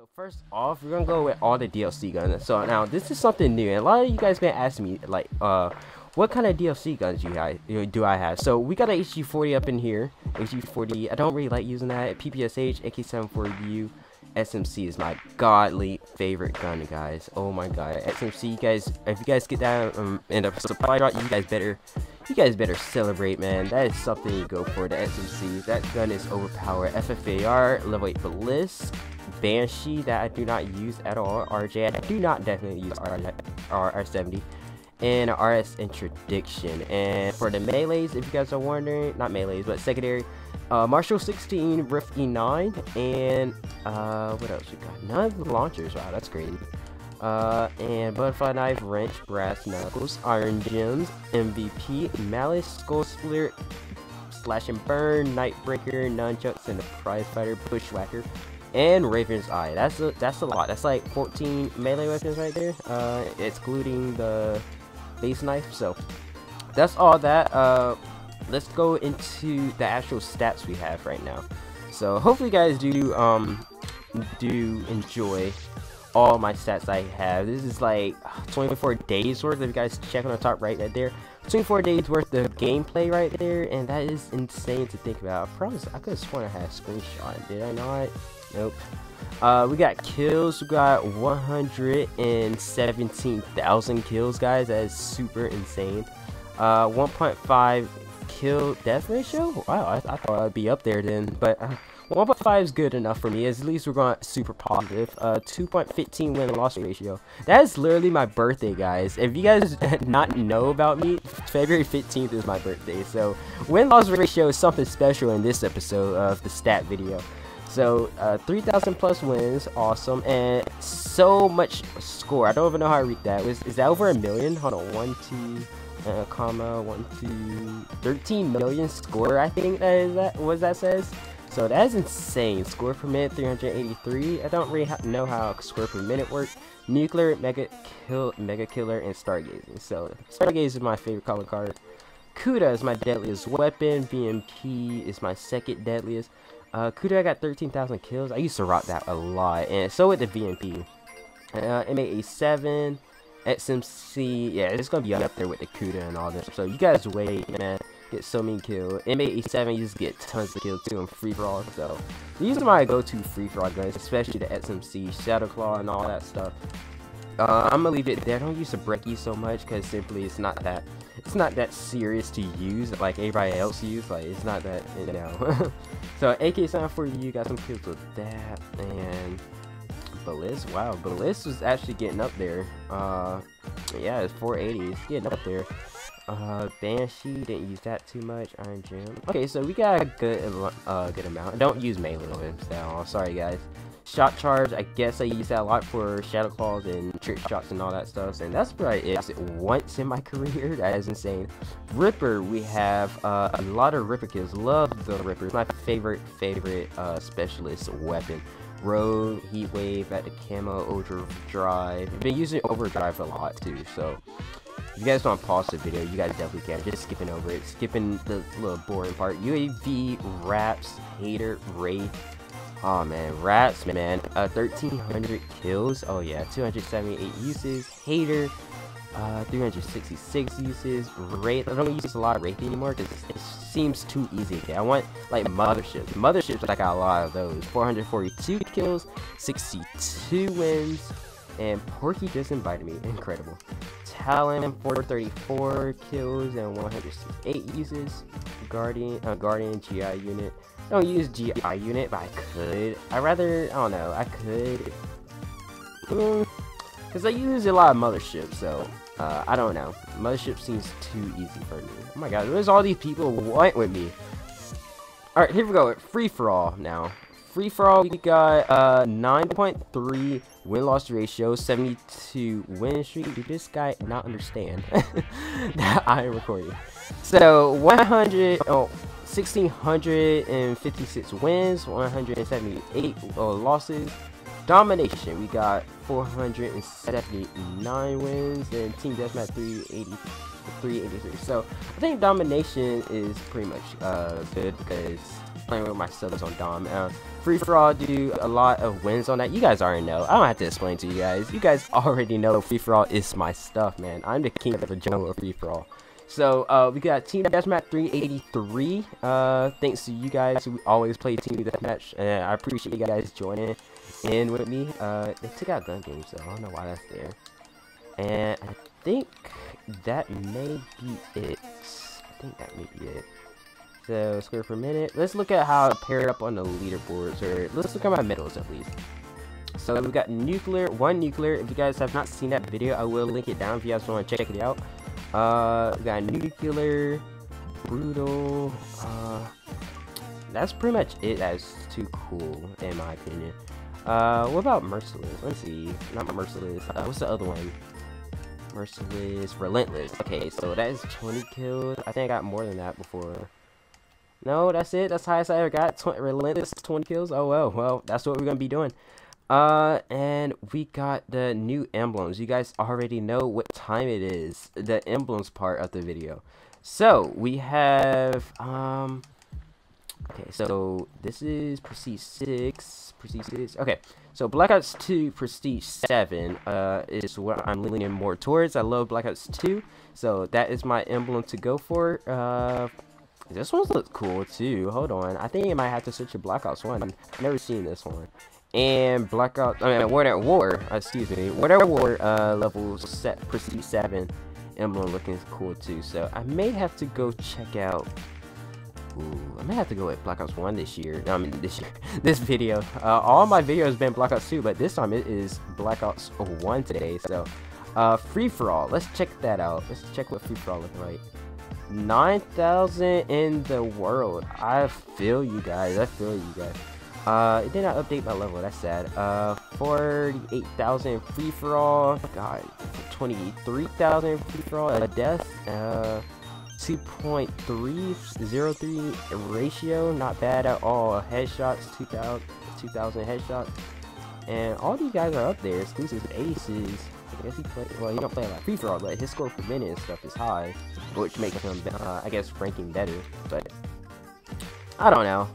so first off, we're gonna go with all the DLC guns. So now this is something new, and a lot of you guys been asking me like, uh, what kind of DLC guns you guys do I have? So we got a HG40 up in here. HG40. I don't really like using that. PPSH, AK-74U, XMC is my godly favorite gun, guys. Oh my god, XMC, you guys. If you guys get that um, in a supply drop, you guys better, you guys better celebrate, man. That is something you go for. The XMC. That gun is overpowered. FFAR, level 8 Bliss, Banshee that I do not use at all. RJ, I do not definitely use R R70 and RS Interdiction. And for the melees, if you guys are wondering, not melees, but secondary, uh, Marshall 16, Rift E9, and uh, what else we got? None of the launchers. Wow, that's crazy. Uh, and Butterfly Knife, Wrench, Brass Knuckles, Iron Jim, MVP, Malice, Skull Split, Slash and Burn, Nightbreaker, Nunchucks, and the Prize Fighter, Bushwhacker, and Raven's Eye. That's a, that's a lot. That's like 14 melee weapons right there, uh, excluding the base knife. So that's all that. Uh, let's go into the actual stats we have right now. So hopefully you guys do um do enjoy all my stats I have. This is like 24 days worth. If you guys check on the top right right there, 24 days worth of gameplay right there, and that is insane to think about. I promise I could have sworn I had a screenshot. Did I not? Nope. Uh, we got kills. We got 117,000 kills, guys. That is super insane. Uh, 1.5 kill death ratio. Wow, I, I, thought I'd be up there then, but. Uh, 1.5 is good enough for me. At least we're going super positive. Uh, 2.15 win loss ratio. That is literally my birthday, guys. If you guys not know about me, February 15th is my birthday. So win loss ratio is something special in this episode of the stat video. So uh, 3,000 plus wins, awesome, and so much score. I don't even know how I read that. Was is that over a million? Hold on, one, two, uh, comma, one, two, 13 million score. I think that is that. What that says. So that is insane. Score per minute 383. I don't really know how score per minute works. Nuclear, Mega Kill, Mega Killer, and Stargazing. So Stargaze is my favorite calling card. Kuda is my deadliest weapon. VMP is my second deadliest. Uh, Kuda I got 13,000 kills. I used to rock that a lot. And so with the VMP. Uh, MA87, XMC. Yeah, it's to be up there with the Kuda and all this. So you guys wait, man get so many kills. M87 you just get tons of kills too in free for all. So these are my go-to free for all guns, especially the XMC, Shadow Claw, and all that stuff. Uh, I'm gonna leave it there. I don't use the Brecci so much because simply it's not that it's not that serious to use like everybody else use. Like it's not that you know. so AK74, you got some kills with that and Bliss. Wow, Bliss was actually getting up there. Uh, yeah, it's 480. It's getting up there. Uh, Banshee, didn't use that too much. Iron Jim. Okay, so we got a good, uh, good amount. Don't use melee whips at all. Sorry, guys. Shot Charge, I guess I use that a lot for Shadow Claws and Trick Shots and all that stuff. And that's what I is once in my career. That is insane. Ripper, we have uh, a lot of Ripper kills. Love the Ripper. My favorite, favorite uh, specialist weapon. Road, Heat Wave, Active Camo, Overdrive. I've been using Overdrive a lot too, so if you guys to pause the video, you guys definitely can. Just skipping over it. Skipping the little boring part. UAV, Raps, Hater, Wraith. Oh man, Raps, man. Uh, 1,300 kills. Oh yeah, 278 uses. Hater, uh, 366 uses. Wraith. I don't use a lot of Wraith anymore because it seems too easy. I want like Motherships. Motherships, I got a lot of those. 442 kills, 62 wins. And Porky just invited me. Incredible. Talon, 434 kills and 168 uses. Guardian, uh, Guardian GI unit. I don't use GI unit, but I could. I rather, I don't know, I could. Because I use a lot of Mothership, so uh, I don't know. Mothership seems too easy for me. Oh my god, there's all these people want with me. Alright, here we go. Free for all now free for all, we got uh 9.3 win loss ratio, 72 win streak. Did this guy not understand that I am recording? So 100 oh 1656 wins, 178 uh, losses, Domination, we got 479 wins, and Team Deathmatch 380, 383. So I think Domination is pretty much uh, good because playing with my subs on Dom. Uh, Free for all do a lot of wins on that. You guys already know. I don't have to explain to you guys. You guys already know free for all is my stuff, man. I'm the king of the jungle of free for all. So uh, we got Team Deathmatch 383. Uh, thanks to you guys who always play Team Deathmatch. And I appreciate you guys joining in with me. Uh, they took out gun games though. I don't know why that's there. And I think that may be it. I think that may be it. So square per minute. Let's look at how it paired up on the leaderboards, or let's look at my medals at least. So we've got nuclear, one nuclear. If you guys have not seen that video, I will link it down if you guys want to check it out. Uh, we got nuclear, brutal. Uh, that's pretty much it. That's too cool in my opinion. Uh, what about merciless? Let's see. Not merciless. Uh, what's the other one? Merciless, relentless. Okay, so that is 20 kills. I think I got more than that before. No, that's it. That's the highest I ever got. 20, relentless 20 kills. Oh, well. Well, that's what we're going to be doing. Uh, and we got the new emblems. You guys already know what time it is. The emblems part of the video. So, we have, um... Okay, so this is Prestige 6. Prestige 6. Okay, so Black Ops 2 Prestige 7 uh, is what I'm leaning more towards. I love Black Ops 2, so that is my emblem to go for. Uh, this one looks cool too. Hold on. I think I might have to search for Black Ops 1. I've never seen this one. And Black Ops, I mean, World at War, excuse me, World at War uh, level set, Prestige 7 emblem looking cool too. So I may have to go check out. Ooh, I may have to go with Black Ops 1 this year. I mean, this year, this video. Uh, all my videos been Black Ops 2, but this time it is Black Ops 1 today. So, uh, free for all. Let's check that out. Let's check what free for all looks like. 9,000 in the world. I feel you guys. I feel you guys. Uh, it did not update my level. That's sad. Uh, 48,000 free for all. God, 23,000 free for all. A death. Uh, 2.303 ratio. Not bad at all. Headshots, 2,000 2,000 headshots. And all these guys are up there. Exclusive aces. I guess he play. Well, he don't play lot free all, but his score per minute and stuff is high, which makes him, uh, I guess, ranking better. But I don't know.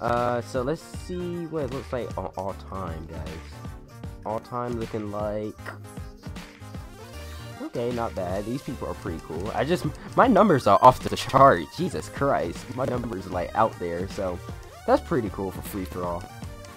Uh, so let's see what it looks like on all time, guys. All time looking like. Okay, not bad. These people are pretty cool. I just my numbers are off the chart. Jesus Christ, my numbers are like out there. So that's pretty cool for free for all.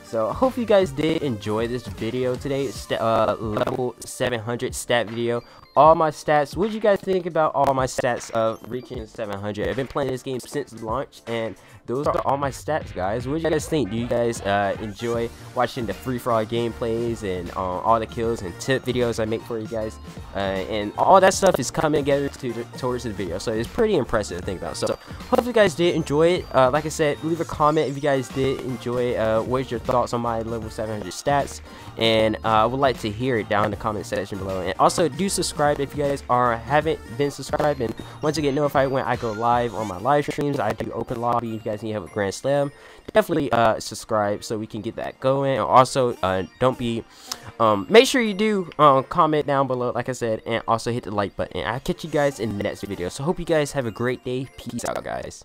So I hope you guys did enjoy this video today. uh, level 700 stat video. All my stats. What did you guys think about all my stats of reaching 700? I've been playing this game since launch and those are all my stats, guys. What do you guys think? Do you guys uh, enjoy watching the free-for-all gameplays and uh, all the kills and tip videos I make for you guys? Uh, and all that stuff is coming together to, towards the video, so it's pretty impressive to think about. So, hope you guys did enjoy it. Uh, like I said, leave a comment if you guys did enjoy uh, What's your thoughts on my level 700 stats, and uh, I would like to hear it down in the comment section below. And also, do subscribe if you guys are haven't been subscribed, and once you get notified when I go live on my live streams, I do open lobby. You guys guys need to have a Grand Slam, definitely uh, subscribe so we can get that going. And also, uh, don't be, um, make sure you do um, comment down below, like I said, and also hit the like button. I'll catch you guys in the next video. So hope you guys have a great day. Peace out, guys.